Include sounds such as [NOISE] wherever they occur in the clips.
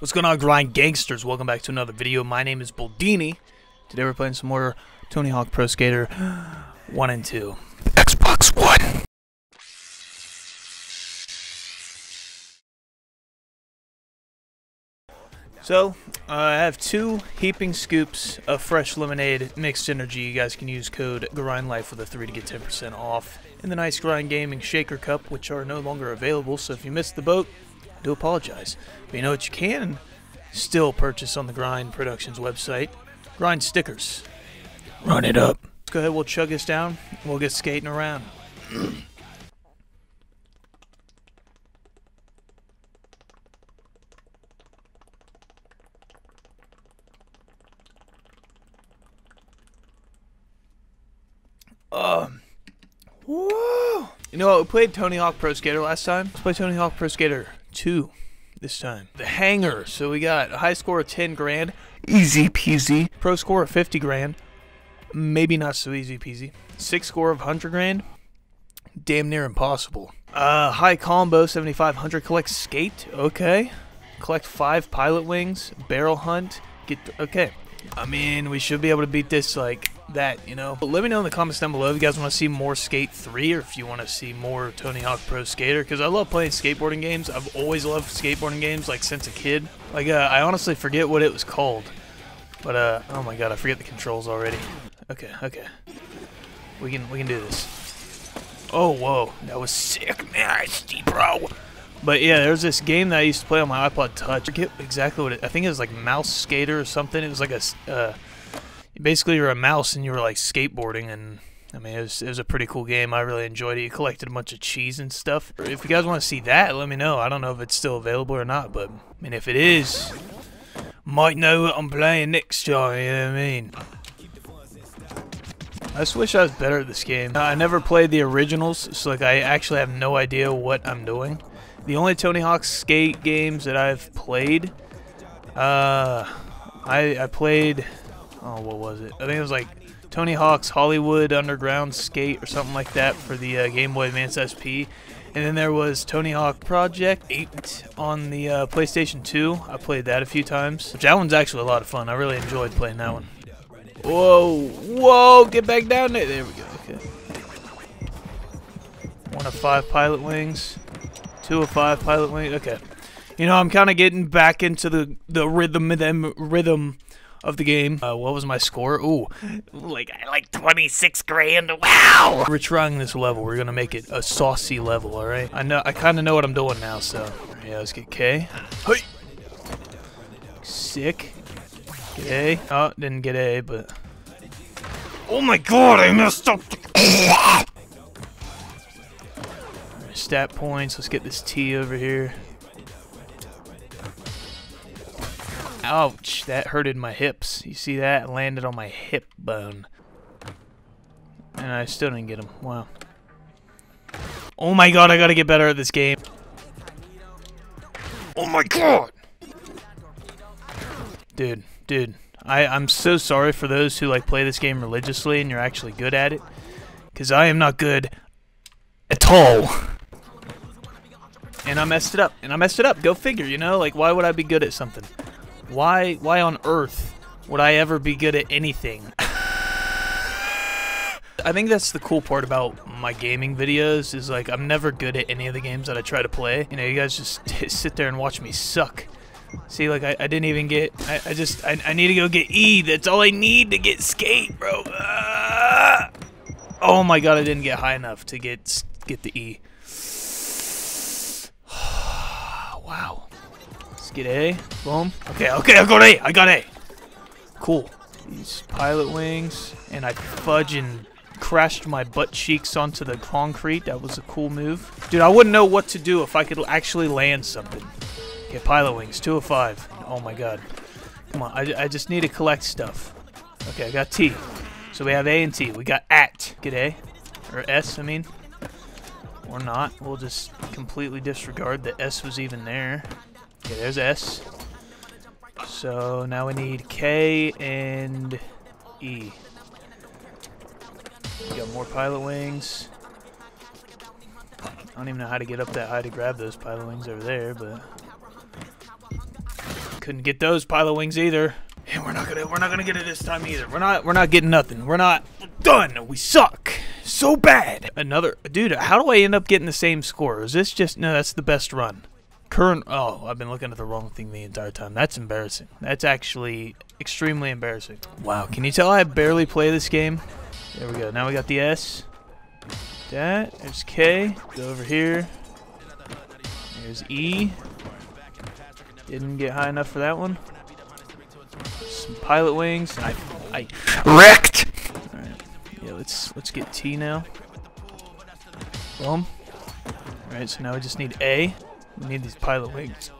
What's going on, Grind Gangsters? Welcome back to another video. My name is Bouldini. Today we're playing some more Tony Hawk Pro Skater [GASPS] 1 and 2. Xbox One. So, uh, I have two heaping scoops of fresh lemonade MIXT energy. You guys can use code GRINDLIFE with a 3 to get 10% off. In the nice Grind Gaming Shaker Cup, which are no longer available, so if you missed the boat, I do apologize. But you know what you can still purchase on the Grind Productions website? Grind stickers. Run it up. Let's go ahead, we'll chug this down. We'll get skating around. Um, whoa! You know what? We played Tony Hawk Pro Skater last time. Let's play Tony Hawk Pro Skater 2 this time. The Hangar. So we got a high score of 10 grand. Easy peasy. Pro score of 50 grand. Maybe not so easy peasy. Six score of 100 grand. Damn near impossible. Uh, high combo 7500. Collect skate. Okay. Collect five pilot wings. Barrel hunt. Get. okay. I mean, we should be able to beat this like that, you know. But let me know in the comments down below if you guys want to see more Skate 3 or if you want to see more Tony Hawk Pro Skater because I love playing skateboarding games. I've always loved skateboarding games like since a kid. Like uh, I honestly forget what it was called. But uh oh my god, I forget the controls already. Okay, okay. We can we can do this. Oh, whoa. That was sick, nasty, bro. But yeah, there's this game that I used to play on my iPod Touch. I forget exactly what it. I think it was like Mouse Skater or something. It was like a uh, basically you're a mouse and you were like skateboarding and I mean it was, it was a pretty cool game. I really enjoyed it. You collected a bunch of cheese and stuff. If you guys want to see that, let me know. I don't know if it's still available or not, but I mean if it is, might know what I'm playing next time. You know what I mean? I just wish I was better at this game. I never played the originals, so like I actually have no idea what I'm doing. The only Tony Hawk skate games that I've played, uh, I I played oh, what was it? I think it was like Tony Hawk's Hollywood Underground Skate or something like that for the uh, Game Boy Advance SP. And then there was Tony Hawk Project 8 on the uh, PlayStation 2. I played that a few times. Which that one's actually a lot of fun. I really enjoyed playing that one. Whoa, whoa, get back down there. There we go, okay. One of five pilot wings. Two of five pilot wings. Okay. You know, I'm kind of getting back into the, the rhythm, the rhythm of the game. Uh, what was my score? Ooh, like like 26 grand. Wow. We're trying this level. We're gonna make it a saucy level. All right. I know. I kind of know what I'm doing now. So yeah, let's get K. Hey. Sick. Get A. Oh, didn't get A, but. Oh my god, I messed up. Stat points. Let's get this T over here. Ouch, that hurted my hips. You see that? It landed on my hip bone. And I still didn't get him. Wow. Oh my god, I gotta get better at this game. Oh my god! Dude, dude. I, I'm so sorry for those who like play this game religiously and you're actually good at it. Because I am not good at all. And I messed it up. And I messed it up. Go figure, you know? Like, why would I be good at something? Why why on earth would I ever be good at anything? [LAUGHS] I think that's the cool part about my gaming videos is like I'm never good at any of the games that I try to play. You know, you guys just [LAUGHS] sit there and watch me suck. See, like I, I didn't even get. I, I just I, I need to go get E. That's all I need to get skate, bro. Ah! Oh my god, I didn't get high enough to get get the E. [SIGHS] wow. Let's get A. Boom. Okay, okay, I got A. I got A. Cool. These pilot wings. And I fudging crashed my butt cheeks onto the concrete. That was a cool move. Dude, I wouldn't know what to do if I could actually land something. Okay, pilot wings. Two of five. Oh my god. Come on, I, I just need to collect stuff. Okay, I got T. So we have A and T. We got at. Get A. Or S, I mean. Or not. We'll just completely disregard that S was even there. Okay, there's S. So now we need K and E. We got more pilot wings. I don't even know how to get up that high to grab those pilot wings over there, but... Couldn't get those pilot wings either. And we're not gonna we're not gonna get it this time either. We're not we're not getting nothing. We're not done. We suck. So bad. Another dude, how do I end up getting the same score? Is this just no that's the best run. Current oh, I've been looking at the wrong thing the entire time. That's embarrassing. That's actually extremely embarrassing. Wow, can you tell I barely play this game? There we go. Now we got the S. That. There's K. Go over here. There's E. Didn't get high enough for that one. Some pilot wings. I, I Wrecked! Alright. Yeah, let's let's get T now. Boom. Alright, so now we just need A. We need these pilot wings.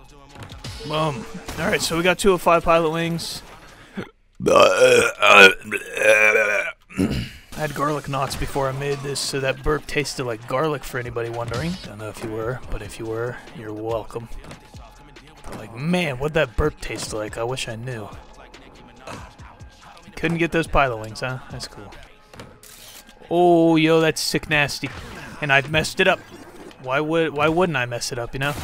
Boom. Alright, so we got two of five pilot wings. I had garlic knots before I made this, so that burp tasted like garlic for anybody wondering. Don't know if you were, but if you were, you're welcome. Like, man, what'd that burp taste like? I wish I knew. Couldn't get those pilot wings, huh? That's cool. Oh, yo, that's sick nasty. And I've messed it up. Why would why wouldn't I mess it up, you know?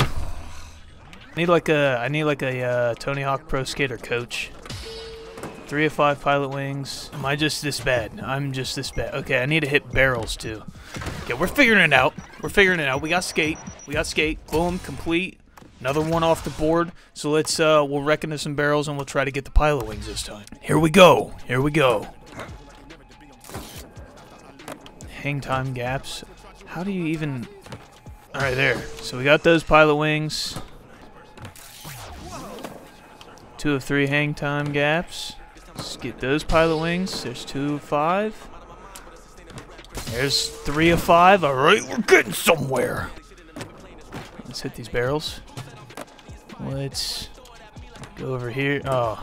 I need like a I need like a uh, Tony Hawk Pro Skater coach. Three of five pilot wings. Am I just this bad? I'm just this bad. Okay, I need to hit barrels too. Okay, we're figuring it out. We're figuring it out. We got skate. We got skate. Boom, complete. Another one off the board. So let's uh we'll reckon to some barrels and we'll try to get the pilot wings this time. Here we go. Here we go. Hang time gaps. How do you even Alright there. So we got those pilot wings. Two of three hang time gaps. Let's get those pilot wings. There's two of five. There's three of five. Alright, we're getting somewhere. Let's hit these barrels. Let's go over here. Oh.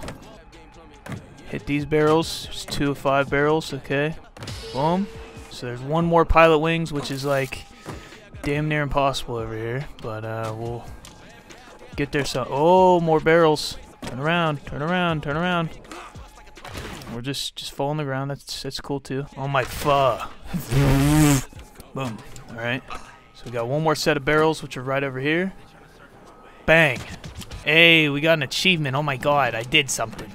Hit these barrels. There's two of five barrels. Okay. Boom. So there's one more pilot wings, which is like damn near impossible over here. But uh, we'll get there. So, oh, more barrels. Turn around. Turn around. Turn around. We're just just fall on the ground. That's that's cool too. Oh my pho. [LAUGHS] Boom. All right. So we got one more set of barrels, which are right over here. Bang. Hey, we got an achievement. Oh my god, I did something.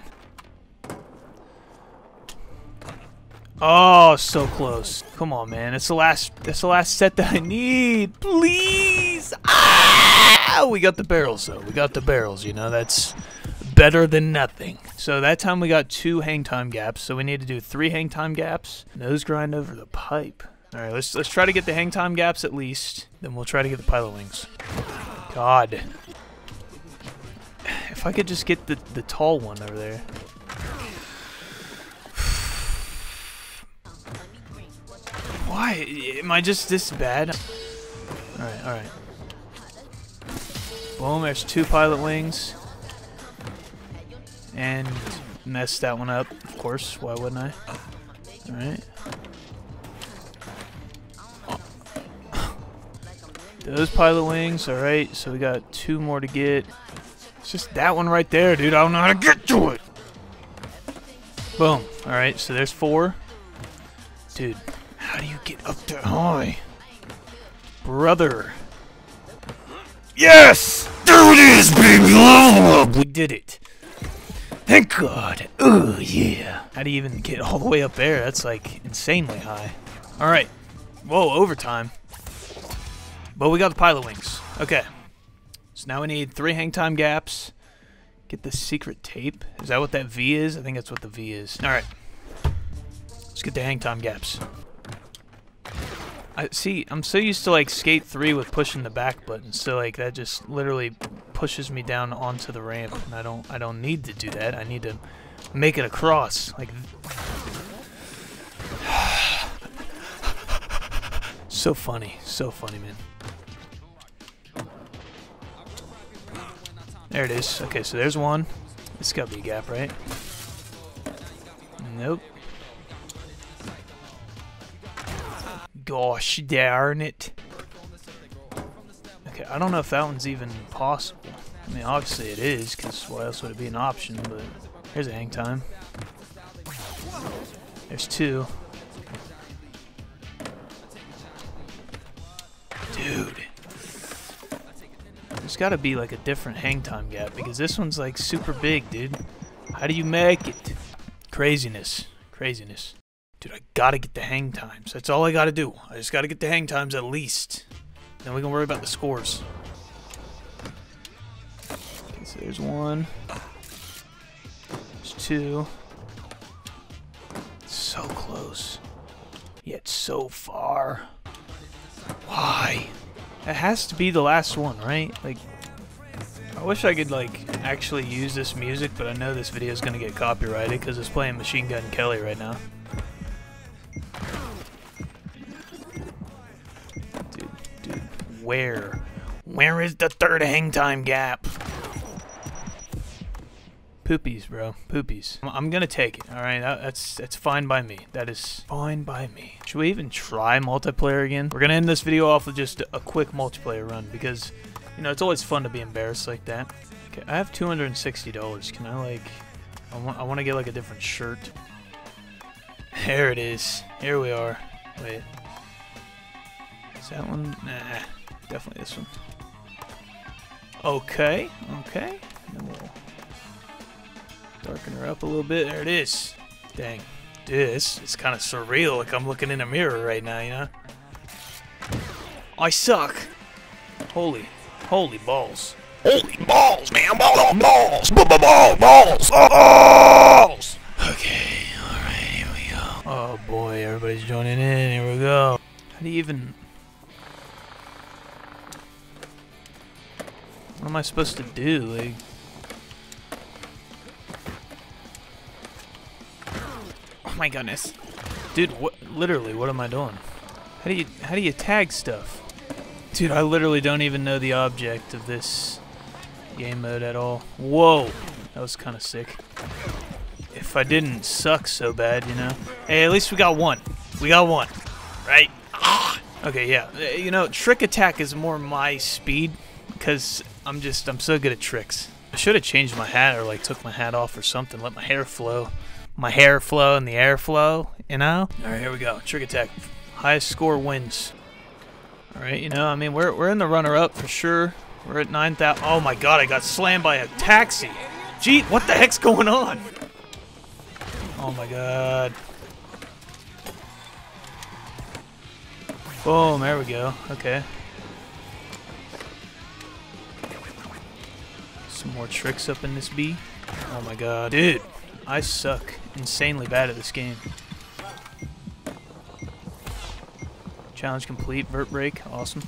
Oh, so close. Come on, man. It's the last that's the last set that I need. Please. Ah! We got the barrels though. We got the barrels, you know. That's better than nothing. So that time we got two hang time gaps. So we need to do three hang time gaps. Nose grind over the pipe. All right, let's let's try to get the hang time gaps at least. Then we'll try to get the pilot wings. God. If I could just get the the tall one over there. Why am I just this bad? All right, all right. Boom, there's two pilot wings. And messed that one up, of course. Why wouldn't I? Alright. Those pilot wings, alright. So we got two more to get. It's just that one right there, dude. I don't know how to get to it. Boom. Alright, so there's four. Dude, how do you get up there high? Brother. Yes! There it is, baby! We did it. Thank God. Oh, yeah. How do you even get all the way up there? That's like insanely high. All right. Whoa, overtime. But we got the pilot wings. Okay. So now we need three hang time gaps. Get the secret tape. Is that what that V is? I think that's what the V is. All right. Let's get the hang time gaps. I see. I'm so used to like skate three with pushing the back button, so like that just literally pushes me down onto the ramp, and I don't. I don't need to do that. I need to make it across. Like. [SIGHS] so funny. So funny, man. There it is. Okay, so there's one. It's gotta be a gap, right? Nope. Gosh darn it. Okay, I don't know if that one's even possible. I mean, obviously it is, because why else would it be an option, but here's a hang time. There's two. Dude. There's got to be like a different hang time gap because this one's like super big, dude. How do you make it? Craziness. Craziness. Dude, I gotta get the hang times. That's all I gotta do. I just gotta get the hang times at least. Then we can worry about the scores. Okay, so there's one. There's two. So close. Yet so far. Why? It has to be the last one, right? Like, I wish I could, like, actually use this music, but I know this video is going to get copyrighted because it's playing Machine Gun Kelly right now. Where? Where is the third hang time gap? Poopies, bro. Poopies. I'm- gonna take it. All right, that's that's fine by me. That is fine by me. Should we even try multiplayer again? We're gonna end this video off with just a quick multiplayer run because, you know, it's always fun to be embarrassed like that. Okay, I have two hundred and sixty dollars. Can I like? I want I want to get like a different shirt. There it is. Here we are. Wait. Is that one? Nah. Definitely this one. Okay. Okay. And we'll Darken her up a little bit. There it is. Dang. Dude, it's, it's kind of surreal. Like I'm looking in a mirror right now, you know? I suck. Holy, holy balls. Holy balls, man. Balls on balls. B -b Balls. Balls. Balls. Okay, alright, here we go. Oh boy, everybody's joining in. Here we go. How do you even. What am I supposed to do? Like. Oh my goodness. Dude, what? Literally, what am I doing? How do you how do you tag stuff? Dude, I literally don't even know the object of this game mode at all. Whoa, that was kind of sick. If I didn't suck so bad, you know. Hey, at least we got one. We got one, right? [SIGHS] Okay, yeah. Uh, You know, trick attack is more my speed because I'm just I'm so good at tricks. I should have changed my hat or like took my hat off or something. Let my hair flow my hair flow and the air flow, you know? All right, here we go. Trick attack. Highest score wins. All right, you know, I mean, we're, we're in the runner-up for sure. We're at 9,000. Oh my god, I got slammed by a taxi. Gee, what the heck's going on? Oh my god. Boom, there we go. Okay. Some more tricks up in this bee. Oh my god. Dude, I suck insanely bad at this game. Challenge complete, vert break, awesome.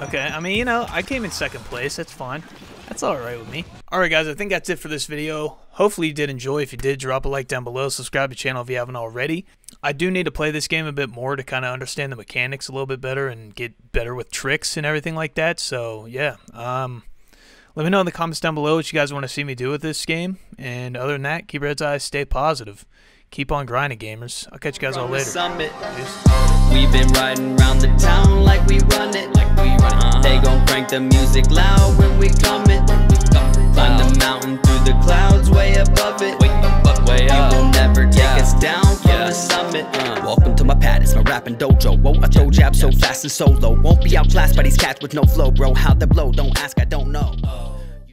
Okay, I mean, you know, I came in second place, that's fine. That's alright with me. Alright guys, I think that's it for this video. Hopefully you did enjoy. If you did, drop a like down below. Subscribe to the channel if you haven't already. I do need to play this game a bit more to kind of understand the mechanics a little bit better and get better with tricks and everything like that. So, yeah. Um, let me know in the comments down below what you guys want to see me do with this game. And other than that, keep your heads eyes, stay positive. Keep on grinding, gamers. I'll catch you guys all the later. Summit. We've been riding around the town like we run it. Like we run it. They gon' crank the music loud when we coming. Climb the mountain through the clouds, way above it. Way above, way up. You will never take us down from the summit. Uh. Welcome to my pad, it's my rapping dojo. Whoa, I throw jabs so fast and solo. Won't be outclassed by these cats with no flow, bro. How they blow? Don't ask, I don't know. Oh.